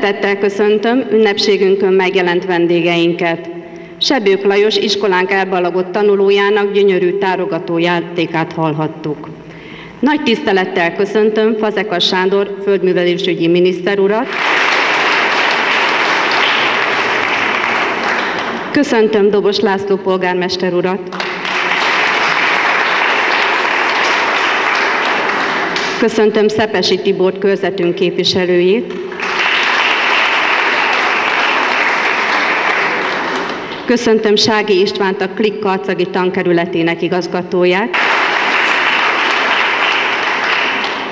Szeretettel köszöntöm ünnepségünkön megjelent vendégeinket. Sebők Lajos iskolánk elbalagott tanulójának gyönyörű tárogató játékát hallhattuk. Nagy tisztelettel köszöntöm Fazekas Sándor földművelésügyi miniszter urat, Köszöntöm Dobos László polgármester urat. Köszöntöm Szepesi Tibort körzetünk képviselőjét. Köszöntöm Sági Istvánt, a Klik Karcagi tankerületének igazgatóját.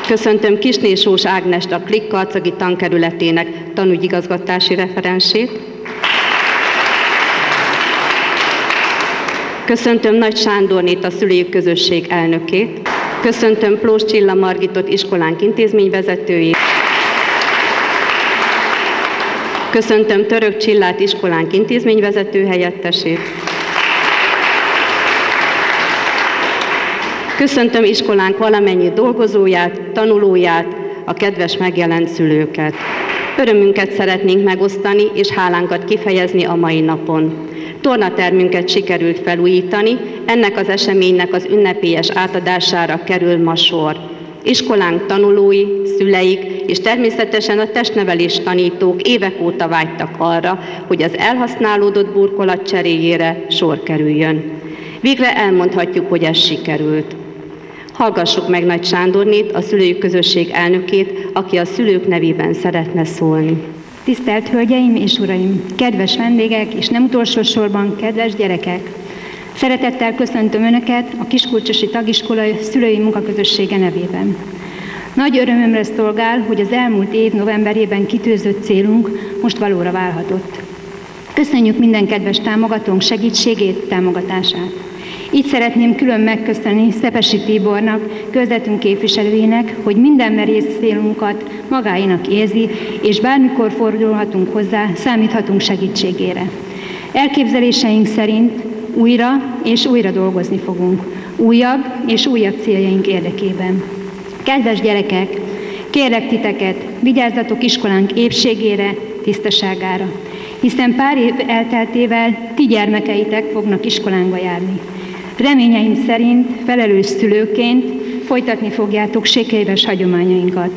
Köszöntöm Kisnésós Ágnest, a Klik Karcagi tankerületének tanúgyigazgatási referensét. Köszöntöm Nagy Sándornét, a szülői közösség elnökét. Köszöntöm Plós Csilla Margitot, iskolánk intézményvezetőjét. Köszöntöm Török Csillát, iskolánk intézményvezető helyettesét. Köszöntöm iskolánk valamennyi dolgozóját, tanulóját, a kedves megjelent szülőket. Örömünket szeretnénk megosztani és hálánkat kifejezni a mai napon. Tornatermünket sikerült felújítani, ennek az eseménynek az ünnepélyes átadására kerül ma sor. Iskolánk tanulói, szüleik és természetesen a testnevelés tanítók évek óta vágytak arra, hogy az elhasználódott burkolat cseréjére sor kerüljön. Végre elmondhatjuk, hogy ez sikerült. Hallgassuk meg Nagy Sándornét, a szülői közösség elnökét, aki a szülők nevében szeretne szólni. Tisztelt Hölgyeim és Uraim, kedves vendégek, és nem utolsó sorban kedves gyerekek! Szeretettel köszöntöm Önöket a Kiskulcsosi Tagiskola szülői munkaközössége nevében. Nagy örömömre szolgál, hogy az elmúlt év novemberében kitűzött célunk most valóra válhatott. Köszönjük minden kedves támogatónk segítségét, támogatását. Így szeretném külön megköszönni Szepesi Tibornak, közvetünk képviselőjének, hogy minden merész célunkat magáinak érzi, és bármikor fordulhatunk hozzá, számíthatunk segítségére. Elképzeléseink szerint újra és újra dolgozni fogunk, újabb és újabb céljaink érdekében. Kedves gyerekek, kérlek titeket, vigyázzatok iskolánk épségére, tisztaságára, hiszen pár év elteltével ti gyermekeitek fognak iskolánkba járni. Reményeim szerint felelős szülőként folytatni fogjátok sékéves hagyományainkat,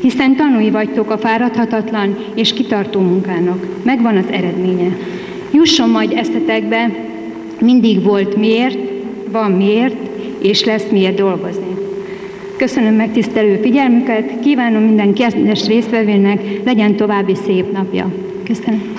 hiszen tanúi vagytok a fáradhatatlan és kitartó munkának. Megvan az eredménye. Jusson majd esztetekbe, mindig volt miért, van miért, és lesz miért dolgozni. Köszönöm megtisztelő figyelmüket, kívánom minden kedves résztvevőnek, legyen további szép napja. Köszönöm.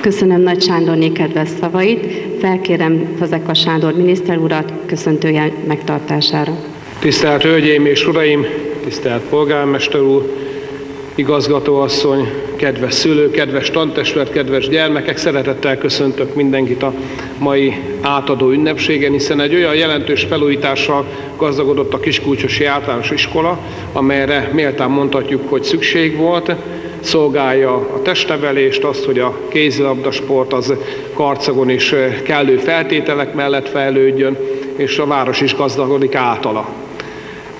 Köszönöm Nagy Sándorné kedves szavait. Felkérem Fazekas Sándor miniszter urat köszöntője megtartására. Tisztelt Hölgyeim és Uraim, tisztelt polgármester úr, igazgatóasszony, kedves szülő, kedves tantestület, kedves gyermekek, szeretettel köszöntök mindenkit a mai átadó ünnepségen, hiszen egy olyan jelentős felújítással gazdagodott a Kiskulcsosi Általános Iskola, amelyre méltán mondhatjuk, hogy szükség volt, szolgálja a testnevelést, azt, hogy a kézilabdasport az karcagon is kellő feltételek mellett fejlődjön, és a város is gazdagodik általa.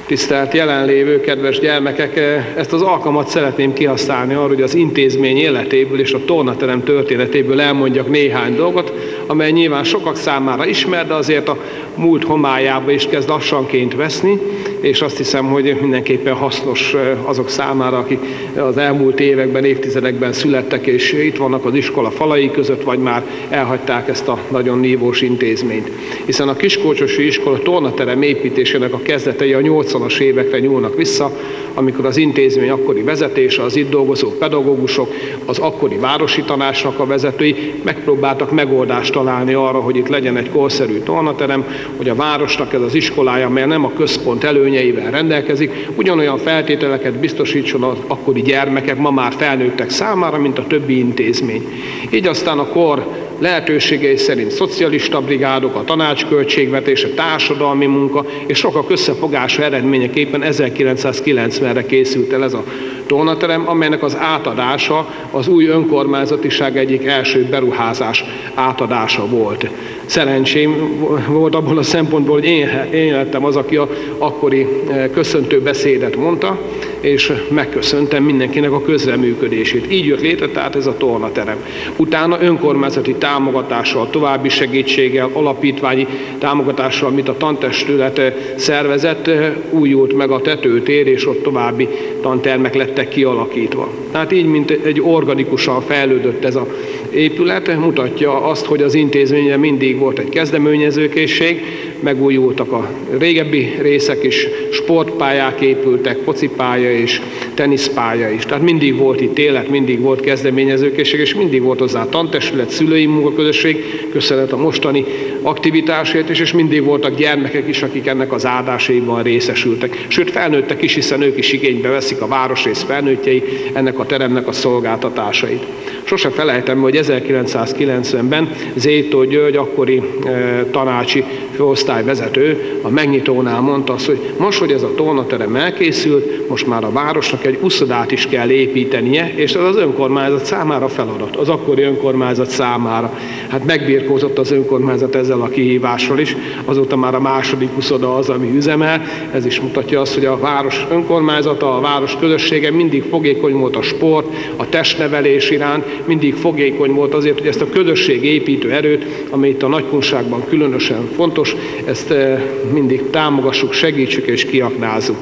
Tisztelt jelenlévő, kedves gyermekek, ezt az alkalmat szeretném kihasználni arra, hogy az intézmény életéből és a tornaterem történetéből elmondjak néhány dolgot, amely nyilván sokak számára ismer, de azért a múlt homályába is kezd lassanként veszni, és azt hiszem, hogy mindenképpen hasznos azok számára, akik az elmúlt években, évtizedekben születtek, és itt vannak az iskola falai között, vagy már elhagyták ezt a nagyon nívós intézményt. Hiszen a Kiskolcsosi iskola tornaterem építésének a kezdetei a 80-as évekre nyúlnak vissza, amikor az intézmény akkori vezetése, az itt dolgozó pedagógusok, az akkori városi tanácsnak a vezetői megpróbáltak megoldást találni arra, hogy itt legyen egy korszerű tornaterem, hogy a városnak ez az iskolája, mely nem a központ előnyeivel rendelkezik, ugyanolyan feltételeket biztosítson az akkori gyermekek, ma már felnőttek számára, mint a többi intézmény. Így aztán a kor lehetőségei szerint szocialista brigádok, a tanácsköltségvetése, társadalmi munka és sokak összefogása eredményeképpen 1990-re készült el ez a tornaterem, amelynek az átadása az új önkormányzatiság egyik első beruházás átadása volt. Szerencsém volt abból a szempontból, hogy én, én lettem az, aki a akkori köszöntő beszédet mondta, és megköszöntem mindenkinek a közreműködését. Így jött létre tehát ez a tornaterem. Utána önkormányzati támogatással, további segítséggel, alapítványi támogatással, amit a tantestület szervezett, újult meg a tetőtér, és ott további tantermek lettek kialakítva. Tehát így, mint egy organikusan fejlődött ez a épület, mutatja azt, hogy az intézményen mindig volt egy kezdeményezőkészség, megújultak a régebbi részek is, sportpályák épültek, focipálya és teniszpálya is. Tehát mindig volt itt élet, mindig volt kezdeményezőkészség, és mindig volt hozzá tantestület, szülői munkaközösség, köszönet a mostani aktivitásért is, és mindig voltak gyermekek is, akik ennek az áldásaiban részesültek. Sőt, felnőttek is, hiszen ők is igénybe veszik a városrész felnőttjei ennek a teremnek a szolgáltatásait. Sose felejtem, hogy 1990-ben Zétó György, akkori e, tanácsi főosztályvezető a megnyitónál mondta azt, hogy most, hogy ez a tornaterem elkészült, most már a városnak egy uszodát is kell építenie, és ez az önkormányzat számára feladat, az akkori önkormányzat számára. Hát megbírkózott az önkormányzat ezzel a kihívással is, azóta már a második uszoda az, ami üzemel. Ez is mutatja azt, hogy a város önkormányzata, a város közössége mindig fogékony volt a sport, a testnevelés iránt, mindig fogékony volt azért, hogy ezt a közösség építő erőt, ami itt a nagykunságban különösen fontos, ezt eh, mindig támogassuk, segítsük és kiaknázzuk.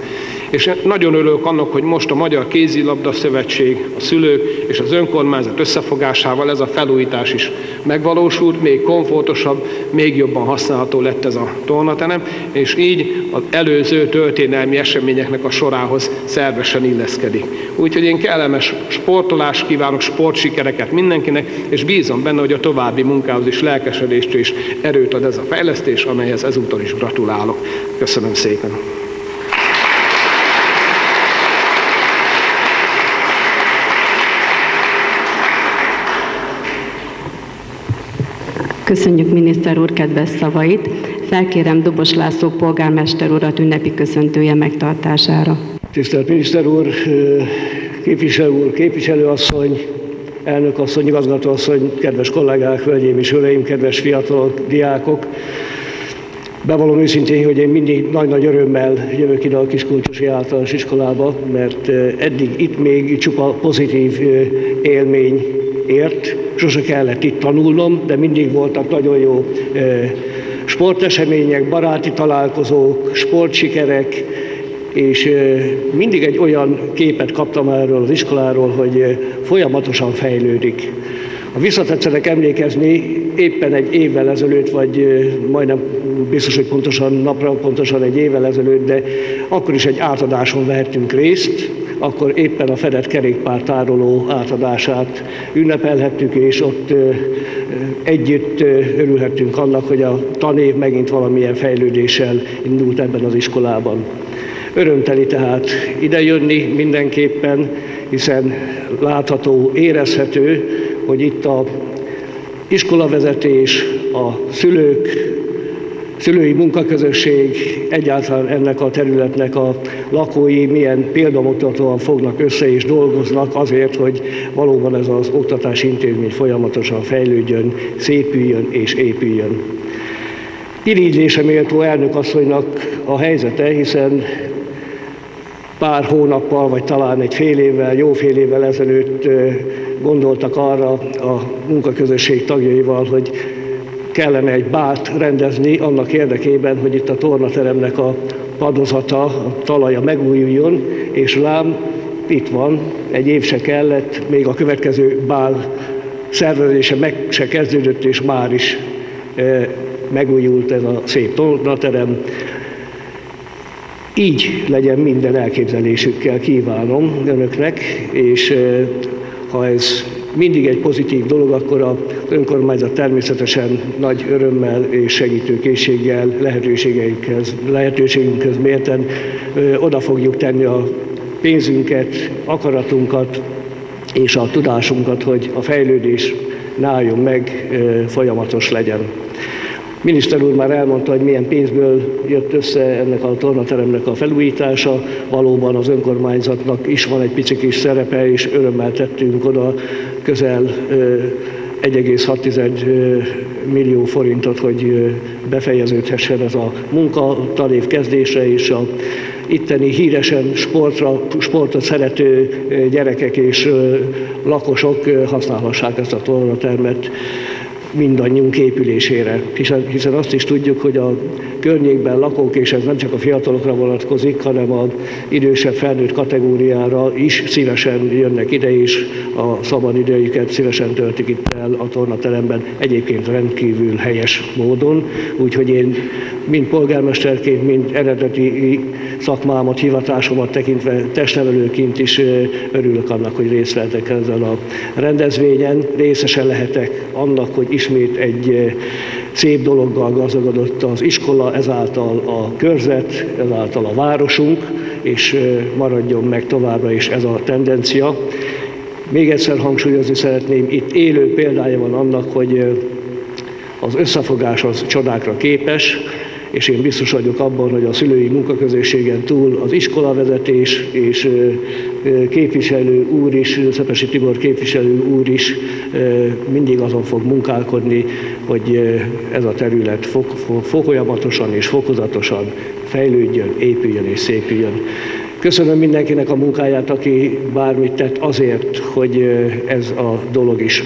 És nagyon örülök annak, hogy most a Magyar Kézilabda Szövetség, a szülők és az önkormányzat összefogásával ez a felújítás is megvalósult, még komfortosabb, még jobban használható lett ez a tornaterem, és így az előző történelmi eseményeknek a sorához szervesen illeszkedik. Úgyhogy én kellemes sportolást kívánok, sportsikereket mindenkinek, és bízom benne, hogy a további munkához is lelkesedést és erőt ad ez a fejlesztés, amelyhez ezúttal is gratulálok. Köszönöm szépen! Köszönjük miniszter úr kedves szavait. Felkérem Dobos László polgármester urat ünnepi köszöntője megtartására. Tisztelt miniszter úr, képviselő úr, képviselőasszony, elnökasszony, igazgatóasszony, kedves kollégák, hölgyeim és hölgyeim, kedves fiatalok, diákok! Bevallom őszintén, hogy én mindig nagy-nagy örömmel jövök ide a Kiskulcsosi általános iskolába, mert eddig itt még csupa pozitív élmény ért, sose kellett itt tanulnom, de mindig voltak nagyon jó sportesemények, baráti találkozók, sportsikerek, és mindig egy olyan képet kaptam erről az iskoláról, hogy folyamatosan fejlődik. Ha visszatetszenek emlékezni, éppen egy évvel ezelőtt, vagy majdnem biztos, hogy pontosan napra, pontosan egy évvel ezelőtt, de akkor is egy átadáson vehettünk részt, akkor éppen a fedett kerékpár tároló átadását ünnepelhettük, és ott együtt örülhettünk annak, hogy a tanév megint valamilyen fejlődéssel indult ebben az iskolában. Örömteli tehát idejönni mindenképpen, hiszen látható, érezhető, hogy itt a iskolavezetés, a szülők, szülői munkaközösség, egyáltalán ennek a területnek a lakói milyen példamutatóan fognak össze és dolgoznak azért, hogy valóban ez az oktatási intézmény folyamatosan fejlődjön, szépüljön és épüljön. Irigylése méltó elnökasszonynak a helyzete, hiszen pár hónappal, vagy talán egy fél évvel, jó fél évvel ezelőtt gondoltak arra a munkaközösség tagjaival, hogy kellene egy bált rendezni annak érdekében, hogy itt a tornateremnek a padozata, a talaja megújuljon, és rám itt van, egy év se kellett, még a következő bál szervezése meg se kezdődött, és már is e, megújult ez a szép tornaterem. Így legyen minden elképzelésükkel kívánom önöknek, és e, ha ez mindig egy pozitív dolog, akkor az önkormányzat természetesen nagy örömmel és segítőkészséggel, lehetőségeinkhez, lehetőségünkhez mérten oda fogjuk tenni a pénzünket, akaratunkat és a tudásunkat, hogy a fejlődés ne álljon meg, folyamatos legyen. Miniszter úr már elmondta, hogy milyen pénzből jött össze ennek a tornateremnek a felújítása. Valóban az önkormányzatnak is van egy pici kis szerepe, és örömmel tettünk oda közel 1,6 millió forintot, hogy befejeződhessen ez a munka tanév kezdése, és a itteni híresen sportra, sportot szerető gyerekek és lakosok használhassák ezt a tornatermet mindannyiunk épülésére. Hiszen, azt is tudjuk, hogy a környékben lakók, és ez nem csak a fiatalokra vonatkozik, hanem a idősebb felnőtt kategóriára is szívesen jönnek ide, és a szabad idejüket szívesen töltik itt el a tornateremben, egyébként rendkívül helyes módon. Úgyhogy én mind polgármesterként, mind eredeti szakmámat, hivatásomat tekintve testnevelőként is örülök annak, hogy részt vettek ezzel a rendezvényen. Részesen lehetek annak, hogy ismét egy szép dologgal gazdagodott az iskola, ezáltal a körzet, ezáltal a városunk, és maradjon meg továbbra is ez a tendencia. Még egyszer hangsúlyozni szeretném, itt élő példája van annak, hogy az összefogás az csodákra képes, és én biztos vagyok abban, hogy a szülői munkaközösségen túl az iskolavezetés és képviselő úr is, Szepesi Tibor képviselő úr is mindig azon fog munkálkodni, hogy ez a terület folyamatosan és fokozatosan fejlődjön, épüljön és szépüljön. Köszönöm mindenkinek a munkáját, aki bármit tett azért, hogy ez a dolog is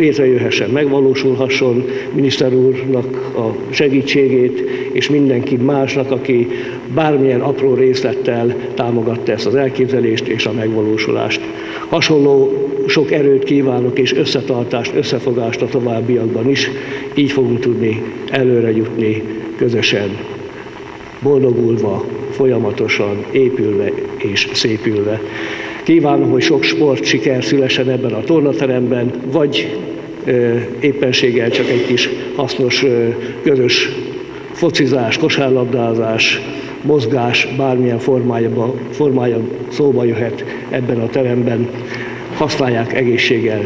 létrejöhessen, megvalósulhasson, miniszter úrnak a segítségét, és mindenki másnak, aki bármilyen apró részlettel támogatta ezt az elképzelést és a megvalósulást. Hasonló sok erőt kívánok és összetartást, összefogást a továbbiakban is, így fogunk tudni előre jutni közösen, boldogulva, folyamatosan, épülve és szépülve. Kívánom, hogy sok sport siker szülesen ebben a tornateremben, vagy éppenséggel csak egy kis hasznos közös focizás, kosárlabdázás, mozgás bármilyen formája, formája szóba jöhet ebben a teremben. Használják egészséggel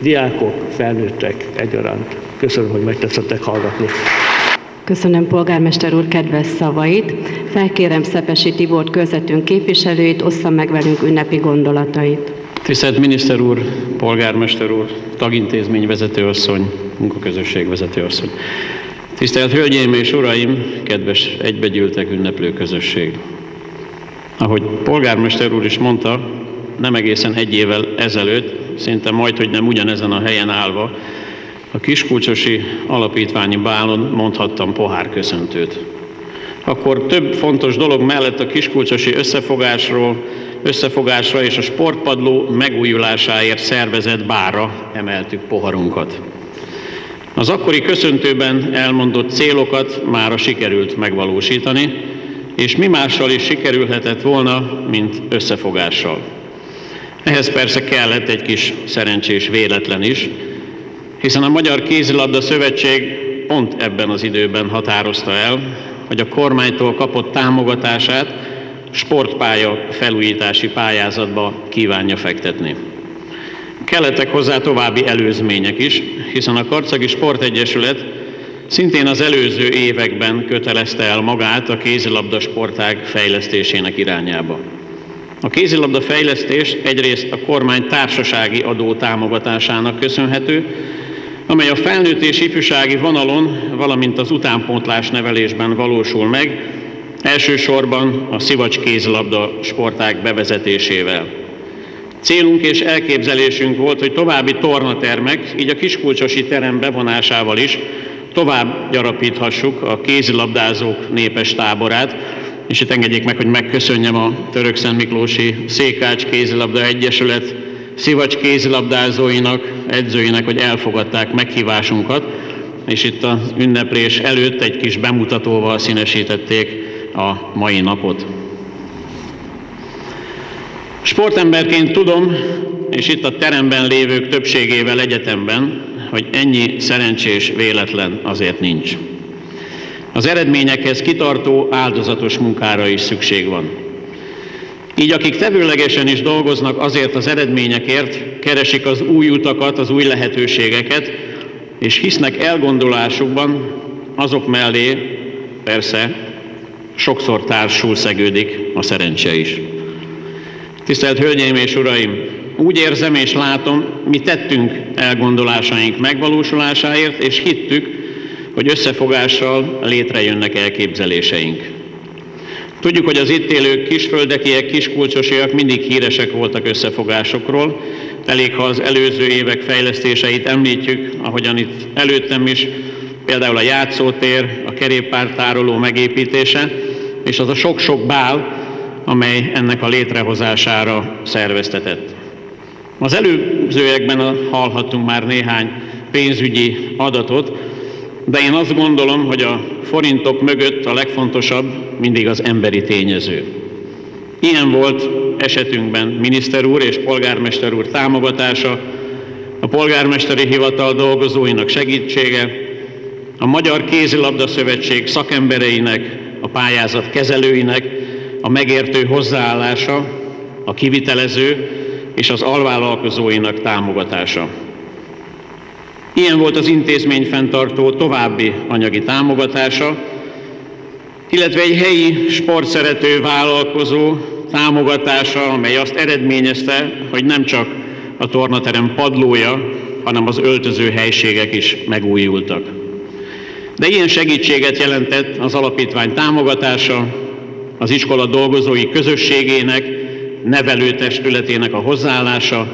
diákok, felnőttek egyaránt. Köszönöm, hogy megtetszettek hallgatni. Köszönöm polgármester úr kedves szavait. Felkérem Szepesi Tibort közvetünk képviselőit, ossza meg velünk ünnepi gondolatait. Tisztelt miniszter úr, polgármester úr, tagintézmény vezetőasszony, munkaközösség vezetőasszony. Tisztelt Hölgyeim és Uraim, kedves egybegyűltek ünneplő közösség! Ahogy polgármester úr is mondta, nem egészen egy évvel ezelőtt, szinte majd, hogy nem ugyanezen a helyen állva, a Kiskulcsosi Alapítványi Bálon mondhattam pohár köszöntőt. Akkor több fontos dolog mellett a Kiskulcsosi összefogásról, összefogásra és a sportpadló megújulásáért szervezett bára emeltük poharunkat. Az akkori köszöntőben elmondott célokat mára sikerült megvalósítani, és mi mással is sikerülhetett volna, mint összefogással. Ehhez persze kellett egy kis szerencsés véletlen is, hiszen a Magyar Kézilabda Szövetség pont ebben az időben határozta el, hogy a kormánytól kapott támogatását sportpálya felújítási pályázatba kívánja fektetni. Kellettek hozzá további előzmények is, hiszen a Karcagi Sportegyesület szintén az előző években kötelezte el magát a kézilabda sportág fejlesztésének irányába. A kézilabda fejlesztés egyrészt a kormány társasági adó támogatásának köszönhető, amely a felnőtt és ifjúsági vonalon, valamint az utánpótlás nevelésben valósul meg, elsősorban a szivacs kézilabda sportág bevezetésével. Célunk és elképzelésünk volt, hogy további tornatermek, így a kiskulcsosi terem bevonásával is tovább gyarapíthassuk a kézilabdázók népes táborát, és itt engedjék meg, hogy megköszönjem a Török Miklósi Székács Kézilabda Egyesület szivacs kézilabdázóinak, edzőinek, hogy elfogadták meghívásunkat, és itt az ünneplés előtt egy kis bemutatóval színesítették a mai napot. Sportemberként tudom, és itt a teremben lévők többségével egyetemben, hogy ennyi szerencsés véletlen azért nincs. Az eredményekhez kitartó, áldozatos munkára is szükség van. Így akik tevőlegesen is dolgoznak azért az eredményekért, keresik az új utakat, az új lehetőségeket, és hisznek elgondolásukban, azok mellé persze sokszor társul szegődik a szerencse is. Tisztelt Hölgyeim és Uraim! úgy érzem és látom, mi tettünk elgondolásaink megvalósulásáért, és hittük, hogy összefogással létrejönnek elképzeléseink. Tudjuk, hogy az itt élők kisföldekiek, kiskulcsosiak mindig híresek voltak összefogásokról. Elég, ha az előző évek fejlesztéseit említjük, ahogyan itt előttem is, például a játszótér, a kerékpártároló megépítése, és az a sok-sok bál, amely ennek a létrehozására szerveztetett. Az előzőekben hallhattunk már néhány pénzügyi adatot, de én azt gondolom, hogy a forintok mögött a legfontosabb mindig az emberi tényező. Ilyen volt esetünkben miniszter úr és polgármester úr támogatása, a polgármesteri hivatal dolgozóinak segítsége, a Magyar Kézilabda Szövetség szakembereinek, a pályázat kezelőinek a megértő hozzáállása, a kivitelező és az alvállalkozóinak támogatása. Ilyen volt az intézmény fenntartó további anyagi támogatása, illetve egy helyi sportszerető vállalkozó támogatása, amely azt eredményezte, hogy nem csak a tornaterem padlója, hanem az öltöző helységek is megújultak. De ilyen segítséget jelentett az alapítvány támogatása, az iskola dolgozói közösségének, nevelőtestületének a hozzáállása,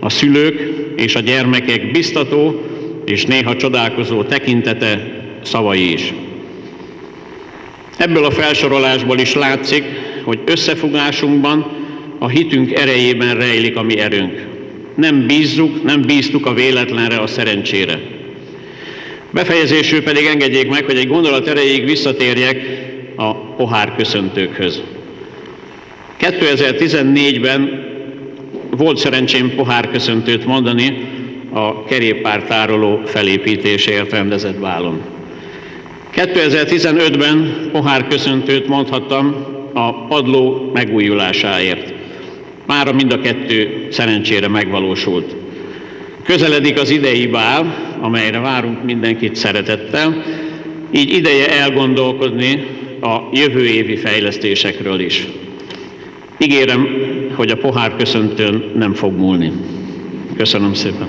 a szülők és a gyermekek biztató és néha csodálkozó tekintete, szavai is. Ebből a felsorolásból is látszik, hogy összefogásunkban, a hitünk erejében rejlik a mi erőnk. Nem bízzuk, nem bíztuk a véletlenre, a szerencsére. Befejezésül pedig engedjék meg, hogy egy gondolat erejéig visszatérjek a pohár köszöntőkhöz. 2014-ben volt szerencsém pohár köszöntőt mondani a kerékpártároló felépítéséért rendezett bálon. 2015-ben pohár köszöntőt mondhattam a padló megújulásáért. Mára mind a kettő szerencsére megvalósult. Közeledik az idei bál, amelyre várunk mindenkit szeretettel, így ideje elgondolkodni a jövő évi fejlesztésekről is. Ígérem, hogy a pohár köszöntőn nem fog múlni. Köszönöm szépen.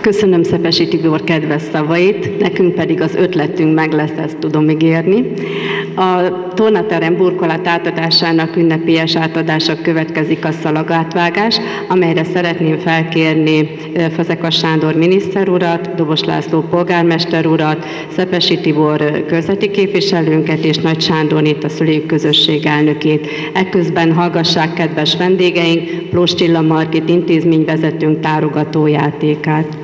Köszönöm Szepesi Tibor kedves szavait, nekünk pedig az ötletünk meg lesz, ezt tudom ígérni. A tornaterem burkolat átadásának ünnepélyes átadása következik a szalagátvágás, amelyre szeretném felkérni Fazekas Sándor miniszter urat, Dobos László polgármester urat, Szepesi Tibor körzeti képviselőnket és Nagy Sándornét, a szülők közösség elnökét. Ekközben hallgassák kedves vendégeink Plós Margit intézményvezetőnk tárogatójátékát.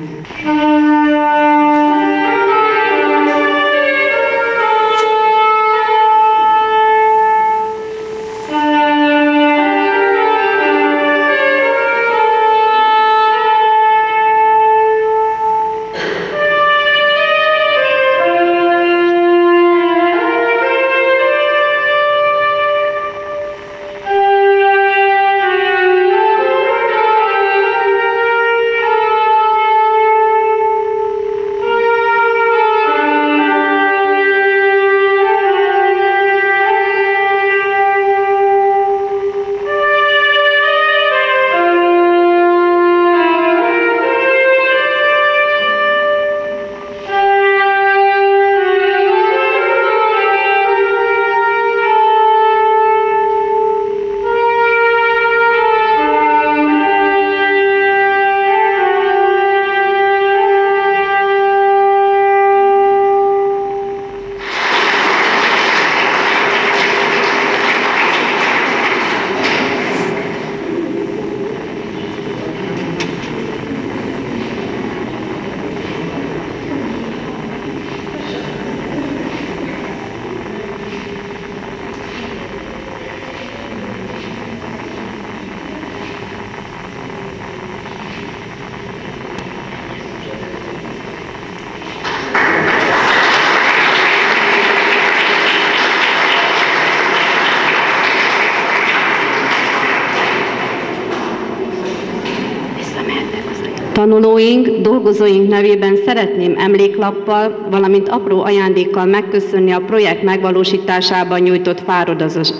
Tanulóink, dolgozóink nevében szeretném emléklappal, valamint apró ajándékkal megköszönni a projekt megvalósításában nyújtott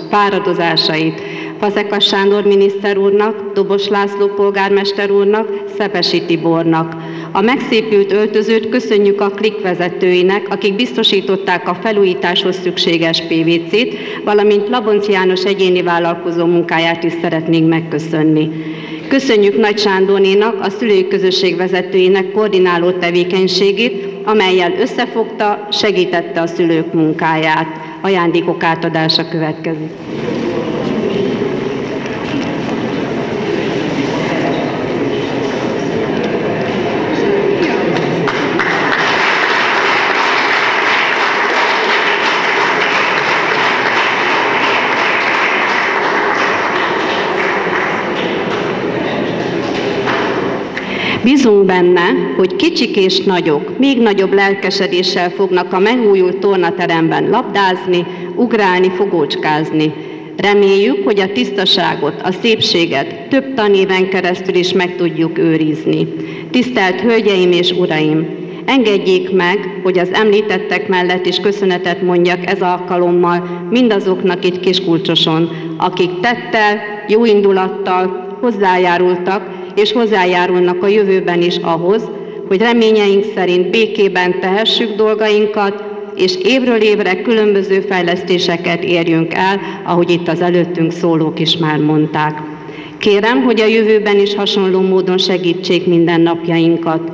fáradozásait. Fazekas Sándor miniszter úrnak, Dobos László polgármester úrnak, Szepesi Tibornak. A megszépült öltözőt köszönjük a klik vezetőinek, akik biztosították a felújításhoz szükséges PVC-t, valamint Labonc János egyéni vállalkozó munkáját is szeretnénk megköszönni. Köszönjük Nagy Sándornénak, a szülői közösség vezetőjének koordináló tevékenységét, amelyel összefogta, segítette a szülők munkáját. Ajándékok átadása következik. Bízunk benne, hogy kicsik és nagyok még nagyobb lelkesedéssel fognak a megújult tornateremben labdázni, ugrálni, fogócskázni. Reméljük, hogy a tisztaságot, a szépséget több tanéven keresztül is meg tudjuk őrizni. Tisztelt Hölgyeim és Uraim! Engedjék meg, hogy az említettek mellett is köszönetet mondjak ez alkalommal mindazoknak itt Kiskulcsoson, akik tettel, jó indulattal hozzájárultak és hozzájárulnak a jövőben is ahhoz, hogy reményeink szerint békében tehessük dolgainkat, és évről évre különböző fejlesztéseket érjünk el, ahogy itt az előttünk szólók is már mondták. Kérem, hogy a jövőben is hasonló módon segítsék minden napjainkat.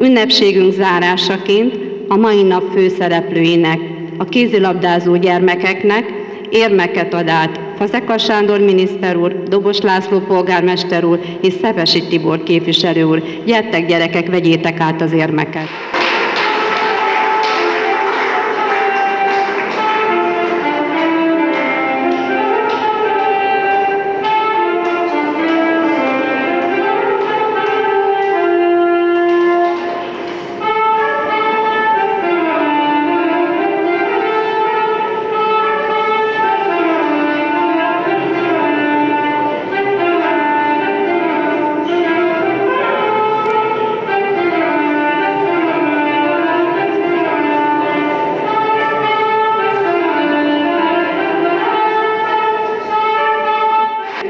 Ünnepségünk zárásaként a mai nap főszereplőinek, a kézilabdázó gyermekeknek érmeket ad át Fazekas Sándor miniszter úr, Dobos László polgármester úr és Szepesi Tibor képviselő úr. Gyertek gyerekek, vegyétek át az érmeket!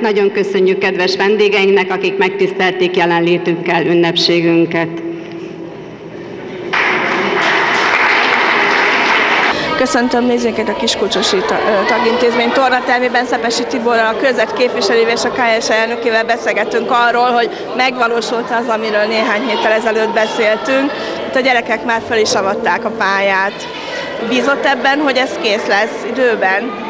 Nagyon köszönjük kedves vendégeinknek, akik megtisztelték jelenlétünkkel ünnepségünket. Köszöntöm nézőket a Kiskulcsosi tagintézmény tornatermében Szepesi Tiborral, a között képviselővel és a KS elnökével beszélgetünk arról, hogy megvalósult az, amiről néhány héttel ezelőtt beszéltünk. Itt a gyerekek már fel is avatták a pályát. Bízott ebben, hogy ez kész lesz időben?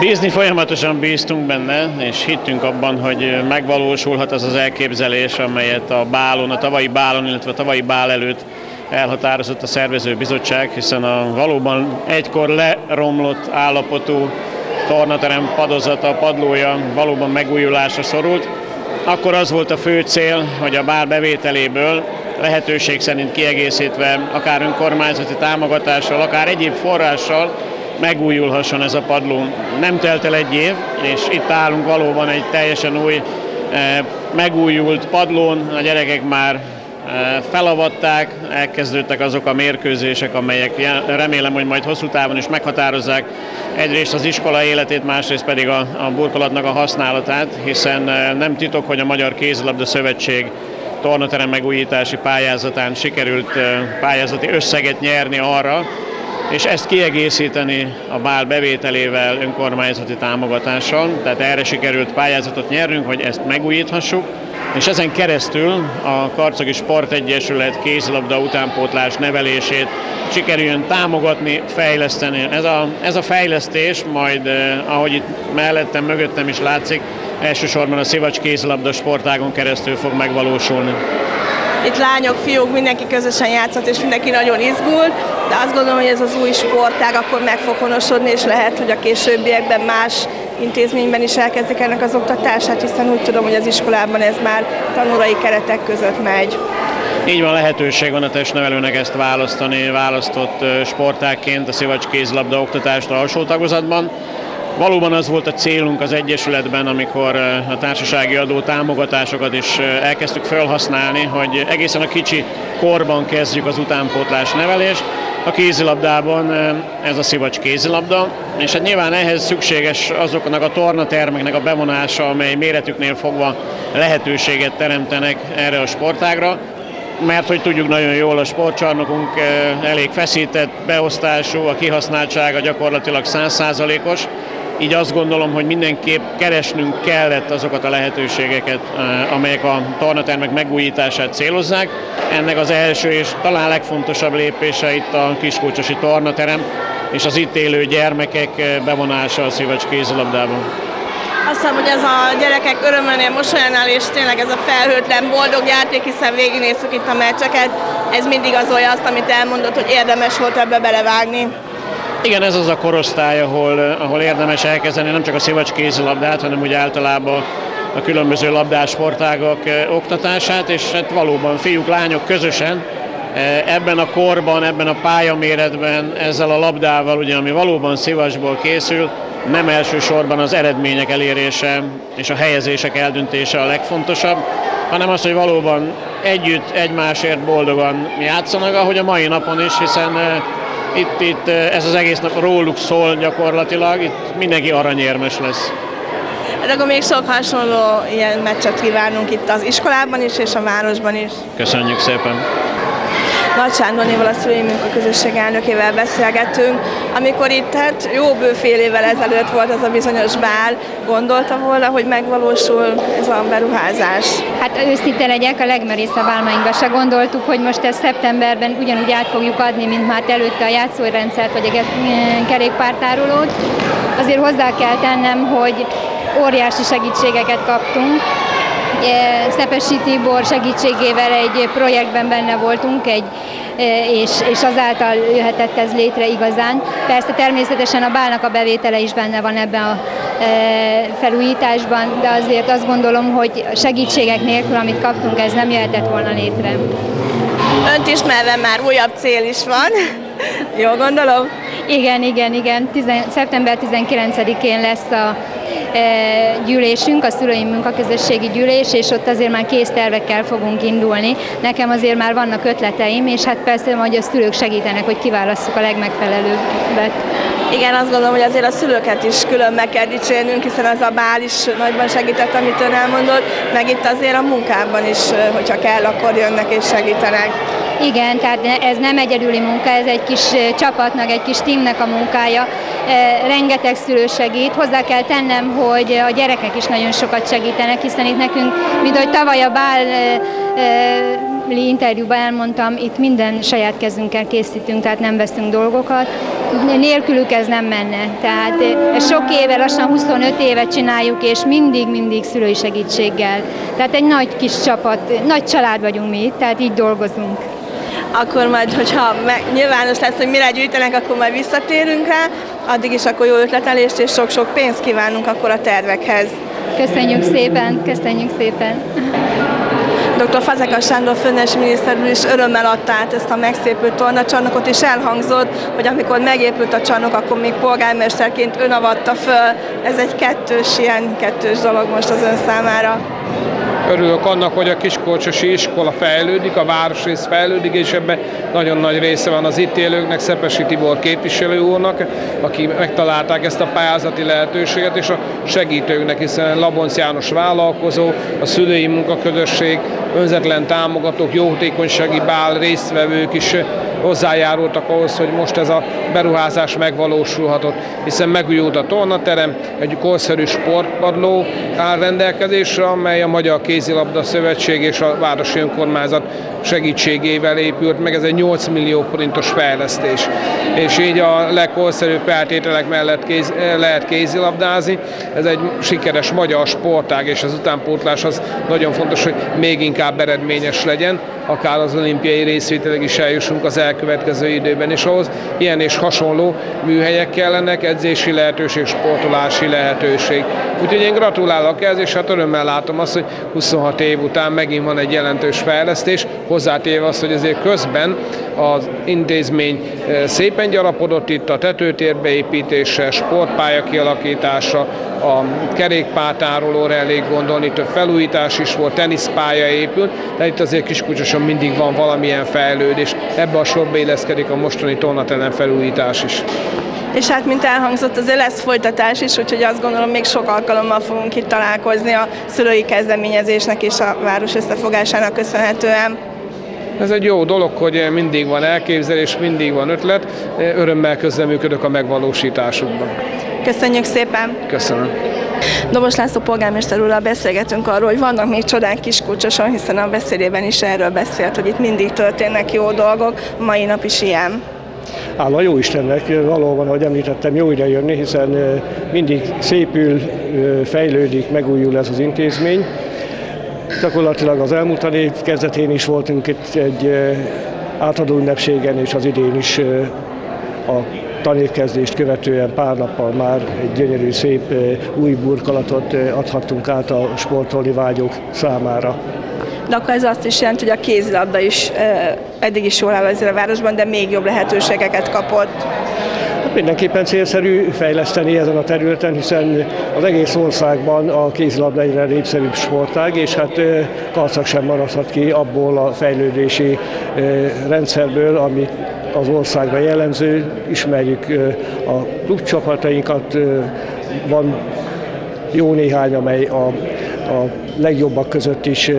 Bízni folyamatosan bíztunk benne, és hittünk abban, hogy megvalósulhat az az elképzelés, amelyet a bálon, a tavalyi bálon, illetve a tavalyi bál előtt elhatározott a szervező bizottság, hiszen a valóban egykor leromlott állapotú tornaterem padozata, padlója valóban megújulásra szorult. Akkor az volt a fő cél, hogy a bár bevételéből lehetőség szerint kiegészítve, akár önkormányzati támogatással, akár egyéb forrással megújulhasson ez a padló. Nem telt el egy év, és itt állunk valóban egy teljesen új, eh, megújult padlón, a gyerekek már eh, felavatták, elkezdődtek azok a mérkőzések, amelyek remélem, hogy majd hosszú távon is meghatározzák egyrészt az iskola életét, másrészt pedig a, a burkolatnak a használatát, hiszen eh, nem titok, hogy a Magyar Kézilabda Szövetség tornaterem megújítási pályázatán sikerült pályázati összeget nyerni arra, és ezt kiegészíteni a bál bevételével, önkormányzati támogatással, tehát erre sikerült pályázatot nyernünk, hogy ezt megújíthassuk, és ezen keresztül a Karcagi Sportegyesület kézilabda utánpótlás nevelését sikerüljön támogatni, fejleszteni. Ez a, ez a fejlesztés majd, eh, ahogy itt mellettem, mögöttem is látszik, elsősorban a Szivacs kézilabda sportágon keresztül fog megvalósulni. Itt lányok, fiúk, mindenki közösen játszott, és mindenki nagyon izgult, de azt gondolom, hogy ez az új sportág akkor meg fog honosodni, és lehet, hogy a későbbiekben más intézményben is elkezdik ennek az oktatását, hiszen úgy tudom, hogy az iskolában ez már tanulói keretek között megy. Így van, lehetőség van a testnevelőnek ezt választani, választott sportákként a szivacs kézlabda oktatást a alsó tagozatban Valóban az volt a célunk az Egyesületben, amikor a társasági adó támogatásokat is elkezdtük felhasználni, hogy egészen a kicsi korban kezdjük az utánpótlás nevelést. A kézilabdában ez a szivacs kézilabda, és hát nyilván ehhez szükséges azoknak a tornatermeknek a bevonása, amely méretüknél fogva lehetőséget teremtenek erre a sportágra mert hogy tudjuk nagyon jól, a sportcsarnokunk elég feszített beosztású, a kihasználtsága gyakorlatilag 100%-os, így azt gondolom, hogy mindenképp keresnünk kellett azokat a lehetőségeket, eh, amelyek a tornatermek megújítását célozzák. Ennek az első és talán legfontosabb lépése itt a Kiskulcsosi tornaterem, és az itt élő gyermekek eh, bevonása a szívecs kézilabdában. Azt hiszem, hogy ez a gyerekek örömönél, mosolyánál, és tényleg ez a felhőtlen, boldog játék, hiszen végignéztük itt a meccseket, ez mindig az olyan azt, amit elmondott, hogy érdemes volt ebbe belevágni. Igen, ez az a korosztály, ahol, ahol érdemes elkezdeni nem csak a szivacs kézilabdát, hanem úgy általában a különböző labdás sportágok eh, oktatását, és hát valóban fiúk, lányok közösen eh, ebben a korban, ebben a pályaméretben, ezzel a labdával, ugye, ami valóban szivacsból készül, nem elsősorban az eredmények elérése és a helyezések eldöntése a legfontosabb, hanem az, hogy valóban együtt, egymásért boldogan játszanak, ahogy a mai napon is, hiszen eh, itt, itt ez az egész nap róluk szól gyakorlatilag, itt mindenki aranyérmes lesz. Hát akkor még sok hasonló ilyen meccset kívánunk itt az iskolában is és a városban is. Köszönjük szépen! Nagy Sándornéval, a szülői munkaközösség elnökével beszélgettünk, amikor itt hát jó bő fél évvel ezelőtt volt az a bizonyos bál, gondolta volna, hogy megvalósul ez a beruházás? Hát őszinte legyek, a legmerészebb álmainkban se gondoltuk, hogy most ezt szeptemberben ugyanúgy át fogjuk adni, mint már előtte a játszórendszert vagy a kerékpártárolót. Azért hozzá kell tennem, hogy óriási segítségeket kaptunk, Szepesi Tibor segítségével egy projektben benne voltunk, egy, e, és, és azáltal jöhetett ez létre igazán. Persze természetesen a bálnak a bevétele is benne van ebben a e, felújításban, de azért azt gondolom, hogy segítségek nélkül, amit kaptunk, ez nem jöhetett volna létre. Önt ismerve már újabb cél is van. Jól gondolom? Igen, igen, igen. Tizen, szeptember 19-én lesz a gyűlésünk, a szülői munkaközösségi gyűlés, és ott azért már kész tervekkel fogunk indulni. Nekem azért már vannak ötleteim, és hát persze hogy a szülők segítenek, hogy kiválasszuk a legmegfelelőbbet. Igen, azt gondolom, hogy azért a szülőket is külön meg kell dicsérnünk, hiszen az a bál is nagyban segített, amit ön elmondott, meg itt azért a munkában is, hogyha kell, akkor jönnek és segítenek. Igen, tehát ez nem egyedüli munka, ez egy kis csapatnak, egy kis teamnek a munkája. Rengeteg szülő segít. Hozzá kell tennem, hogy a gyerekek is nagyon sokat segítenek, hiszen itt nekünk, mint hogy tavaly a bál interjúban elmondtam, itt minden saját kezünkkel készítünk, tehát nem veszünk dolgokat. Nélkülük ez nem menne. Tehát sok éve, lassan 25 évet csináljuk, és mindig-mindig szülői segítséggel. Tehát egy nagy kis csapat, nagy család vagyunk mi, tehát így dolgozunk akkor majd, hogyha meg, nyilvános lesz, hogy mire gyűjtenek, akkor majd visszatérünk rá, addig is akkor jó ötletelést és sok-sok pénzt kívánunk akkor a tervekhez. Köszönjük szépen, köszönjük szépen. Dr. Fazekas Sándor főnös miniszter úr is örömmel adta át ezt a megszépült tornacsarnokot, és elhangzott, hogy amikor megépült a csarnok, akkor még polgármesterként ön avatta föl. Ez egy kettős, ilyen kettős dolog most az ön számára. Örülök annak, hogy a Kiskolcsosi iskola fejlődik, a városrész fejlődik, és ebben nagyon nagy része van az itt élőknek, Szepesi Tibor képviselő úrnak, aki megtalálták ezt a pályázati lehetőséget, és a segítőknek, hiszen Labonc János vállalkozó, a szülői munkaközösség, önzetlen támogatók, jótékonysági bál résztvevők is hozzájárultak ahhoz, hogy most ez a beruházás megvalósulhatott, hiszen megújult a tornaterem, egy korszerű sportpadló áll rendelkezésre, amely a Magyar Kézilabda Szövetség és a Városi Önkormányzat segítségével épült meg, ez egy 8 millió forintos fejlesztés. És így a legkorszerűbb feltételek mellett kéz, lehet kézilabdázni. Ez egy sikeres magyar sportág, és az utánpótlás az nagyon fontos, hogy még inkább eredményes legyen, akár az olimpiai részvételek is eljussunk az elkövetkező időben, és ahhoz ilyen és hasonló műhelyek kellenek, edzési lehetőség, sportolási lehetőség. Úgyhogy én gratulálok ez, és hát örömmel látom azt, hogy 26 év után megint van egy jelentős fejlesztés, hozzátéve azt, hogy azért közben az intézmény szépen gyarapodott itt a tetőtérbeépítése, sportpálya kialakítása, a kerékpártárolóra elég gondolni, több felújítás is volt, teniszpálya épült, de itt azért Kiskucsoson mindig van valamilyen fejlődés. Ebbe a sorba illeszkedik a mostani tornatelen felújítás is. És hát, mint elhangzott, azért lesz folytatás is, úgyhogy azt gondolom, még sok alkalommal fogunk itt találkozni a szülői kezdeményezésnek és a város összefogásának köszönhetően. Ez egy jó dolog, hogy mindig van elképzelés, mindig van ötlet, örömmel közreműködök a megvalósításukban. Köszönjük szépen! Köszönöm. Dobos László polgármester úrral beszélgetünk arról, hogy vannak még csodák Kiskulcsoson, hiszen a beszédében is erről beszélt, hogy itt mindig történnek jó dolgok, mai nap is ilyen. Hála jó Istennek, valóban, ahogy említettem, jó ide jönni, hiszen mindig szépül, fejlődik, megújul ez az intézmény. Gyakorlatilag az elmúlt év kezdetén is voltunk itt egy átadó ünnepségen, és az idén is a tanévkezdést követően pár nappal már egy gyönyörű, szép új burkolatot adhattunk át a sportolni vágyók számára. De akkor ez azt is jelenti, hogy a kézilabda is eddig is jól áll ezzel a városban, de még jobb lehetőségeket kapott. Mindenképpen célszerű fejleszteni ezen a területen, hiszen az egész országban a kézilabda egyre népszerűbb sportág, és hát Karcag sem maradhat ki abból a fejlődési rendszerből, ami az országban jellemző. Ismerjük a klubcsapatainkat, van jó néhány, amely a, a legjobbak között is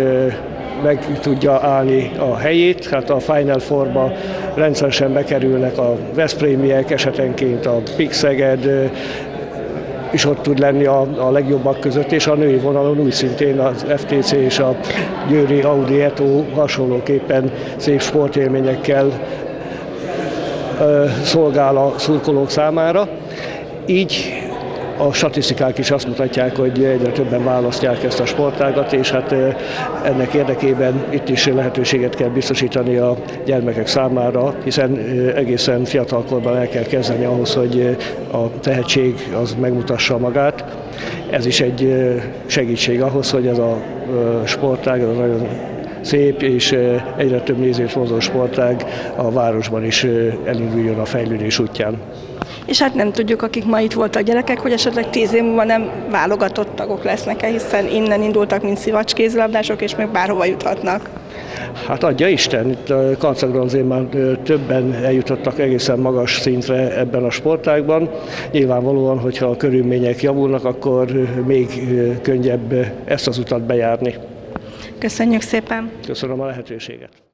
meg tudja állni a helyét. Hát a Final Four-ba rendszeresen bekerülnek a Veszprémiek, esetenként a Pixeged, is ott tud lenni a, a legjobbak között, és a női vonalon úgy szintén az FTC és a Győri Audi Eto hasonlóképpen szép sportélményekkel ö, szolgál a szurkolók számára. Így a statisztikák is azt mutatják, hogy egyre többen választják ezt a sportágat, és hát ennek érdekében itt is lehetőséget kell biztosítani a gyermekek számára, hiszen egészen fiatalkorban el kell kezdeni ahhoz, hogy a tehetség az megmutassa magát. Ez is egy segítség ahhoz, hogy ez a sportág, ez a nagyon szép és egyre több nézőt vonzó sportág a városban is elinduljon a fejlődés útján és hát nem tudjuk, akik ma itt voltak gyerekek, hogy esetleg tíz év múlva nem válogatott tagok lesznek-e, hiszen innen indultak, mint szivacskézlabdások, és még bárhova juthatnak. Hát adja Isten, itt azért már többen eljutottak egészen magas szintre ebben a sportágban. Nyilvánvalóan, hogyha a körülmények javulnak, akkor még könnyebb ezt az utat bejárni. Köszönjük szépen! Köszönöm a lehetőséget!